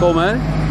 kommer.